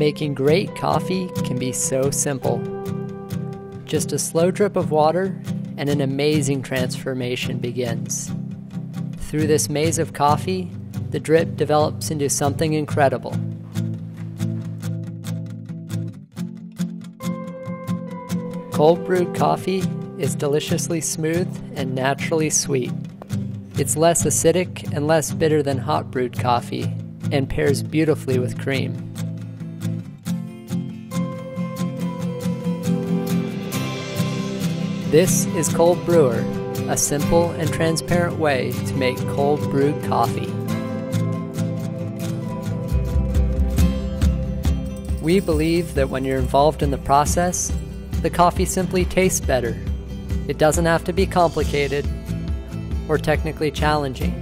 Making great coffee can be so simple. Just a slow drip of water and an amazing transformation begins. Through this maze of coffee, the drip develops into something incredible. Cold brewed coffee is deliciously smooth and naturally sweet. It's less acidic and less bitter than hot brewed coffee and pairs beautifully with cream. This is Cold Bruer, a simple and transparent way to make cold brewed coffee. We believe that when you're involved in the process, the coffee simply tastes better. It doesn't have to be complicated or technically challenging.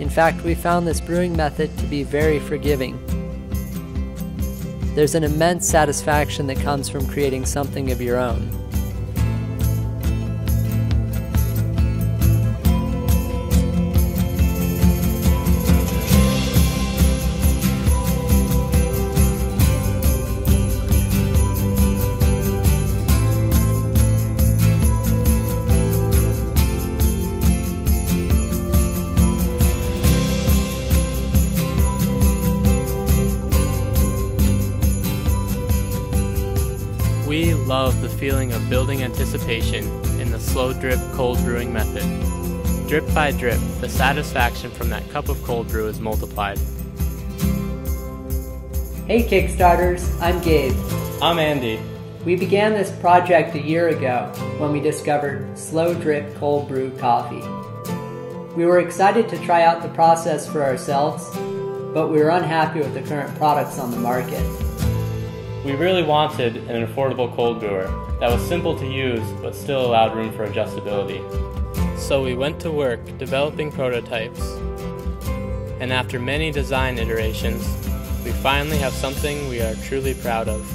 In fact, we found this brewing method to be very forgiving. There's an immense satisfaction that comes from creating something of your own. We love the feeling of building anticipation in the slow drip cold brewing method. Drip by drip, the satisfaction from that cup of cold brew is multiplied. Hey Kickstarters, I'm Gabe. I'm Andy. We began this project a year ago when we discovered slow drip cold brew coffee. We were excited to try out the process for ourselves, but we were unhappy with the current products on the market. We really wanted an affordable cold brewer that was simple to use but still allowed room for adjustability. So we went to work developing prototypes, and after many design iterations, we finally have something we are truly proud of.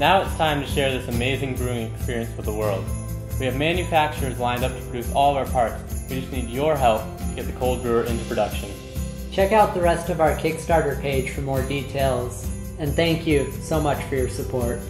Now it's time to share this amazing brewing experience with the world. We have manufacturers lined up to produce all of our parts. We just need your help to get the Cold Bruer into production. Check out the rest of our Kickstarter page for more details, and thank you so much for your support.